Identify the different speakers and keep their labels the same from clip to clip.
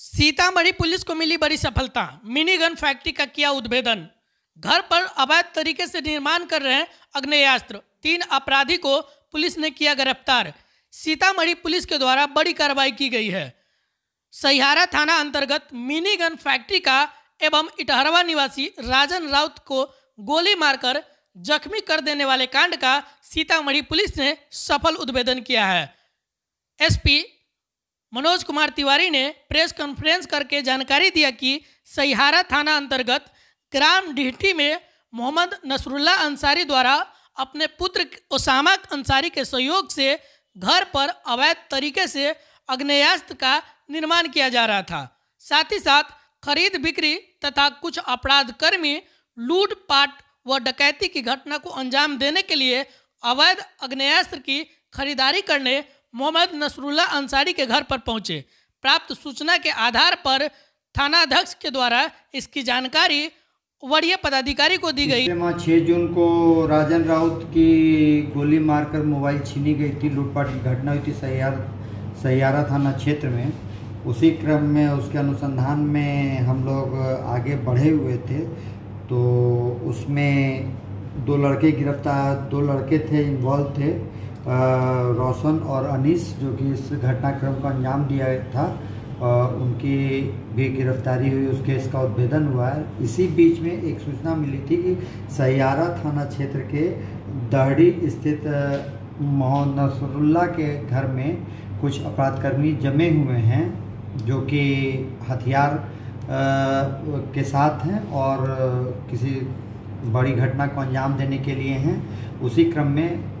Speaker 1: Sitamarhi police को मिली बड़ी सफलता। मिनी गन फैक्ट्री का किया उद्भेदन। घर पर अवैध तरीके से निर्माण कर रहे अग्नेयास्त्र। तीन अपराधी को पुलिस ने किया गिरफ़्तार। सीतामढ़ी पुलिस के द्वारा बड़ी कार्रवाई की गई है। सहिहारा थाना अंतर्गत मिनी गन फैक्ट्री का एवं इटहरवा निवासी राजन राउत को गोली मारकर जख्मी कर देने वाले कांड का सीतामढ़ी पुलिस ने सफल उद्भेदन किया है। एसपी मनोज कुमार तिवारी ने प्रेस कॉन्फ्रेंस करके जानकारी दिया कि सहिहारा थाना अंतर्गत ग्राम डिहटी में मोहम्मद नसरुल्ला अंसारी द्वारा अपने पुत्र ओसामा अंसारी के सहयोग से घर पर अवैध तरीके से अग्नेयास्त्र का निर्माण किया जा रहा था। साथ ही साथ खरीद बिक्री तथा कुछ अपराध कर्मी लूटपाट व डकैती की घटना को अंजाम देने के लिए अवैध अग्नेयास्त्र की खरीदारी करने मोहम्मद नसरुल्ला अंसारी के घर पर पहुँचे। प्राप्त सूचना के आधार पर थानाध्यक्ष के द्वारा इसकी जानकारी वरीय पदाधिकारी को दी गई।
Speaker 2: माह छः जून को राजन राउत की गोली मारकर मोबाइल छीनी गई थी। लूटपाट की घटना हुई थी सैयार सैयारा थाना क्षेत्र में। उसी क्रम में, उसके अनुसंधान में हम लोग आगे बढ़े हुए थे। तो उसमें दो लड़के गिरफ़्तार, दो लड़के थे इन्वॉल्व थे रोशन और अनीस, जो कि इस घटनाक्रम को अंजाम दिया था उनकी भी गिरफ्तारी हुई, उस केस का उद्भेदन हुआ है। इसी बीच में एक सूचना मिली थी कि सैयारा थाना क्षेत्र के दहड़ी स्थित मोहम्मद नसरुल्ला के घर में कुछ अपराधकर्मी जमे हुए हैं, जो कि हथियार के साथ हैं और किसी बड़ी घटना को अंजाम देने के लिए हैं। उसी क्रम में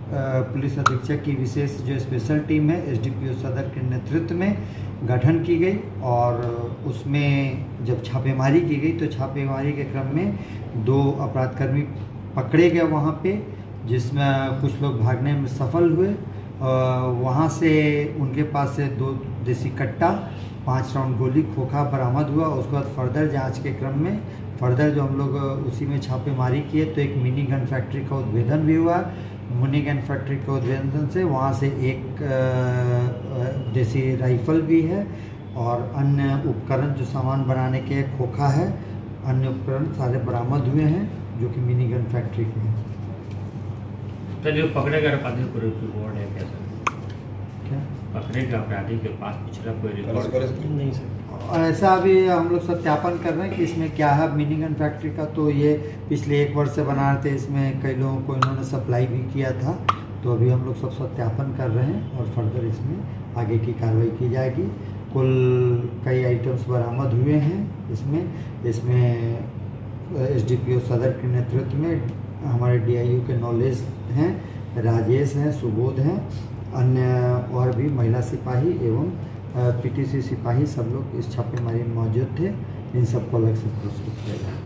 Speaker 2: पुलिस अधीक्षक की विशेष जो स्पेशल टीम है एसडीपीओ सदर के नेतृत्व में गठन की गई और उसमें जब छापेमारी की गई तो छापेमारी के क्रम में दो अपराधकर्मी पकड़े गए वहाँ पे, जिसमें कुछ लोग भागने में सफल हुए। वहाँ से उनके पास से दो देसी कट्टा, पाँच राउंड गोली खोखा बरामद हुआ, उसके बाद फर्दर जाँच के क्रम में, फर्दर जो हम लोग उसी में छापेमारी किए तो एक मिनी गन फैक्ट्री का उद्भेदन भी हुआ। मिनी गन फैक्ट्री के उद्भेदन से वहाँ से एक देसी राइफल भी है और अन्य उपकरण जो सामान बनाने के खोखा है, अन्य उपकरण सारे बरामद हुए हैं, जो कि मिनी गन फैक्ट्री के हैं।
Speaker 3: तो जो पकड़े गए अपराधी को रिकॉर्ड है क्या सर?
Speaker 2: क्या?
Speaker 3: पकड़े गए अपराधी के पास पिछला कोई रिकॉर्ड
Speaker 2: नहीं सर। ऐसा अभी हम लोग सत्यापन कर रहे हैं कि इसमें क्या है मिनी गन फैक्ट्री का तो ये पिछले एक वर्ष से बना रहे थे इसमें कई लोगों को इन्होंने सप्लाई भी किया था तो अभी हम लोग सब सत्यापन कर रहे हैं और फर्दर इसमें आगे की कार्रवाई की जाएगी। कुल कई आइटम्स बरामद हुए हैं इसमें इसमें एसडीपीओ सदर के नेतृत्व में हमारे डीआईयू के नॉलेज हैं, राजेश हैं, सुबोध हैं, अन्य और भी महिला सिपाही एवं पीटीसी सिपाही सब लोग इस छापेमारी में मौजूद थे। इन सबको अलग से पुरस्कृत किया जाए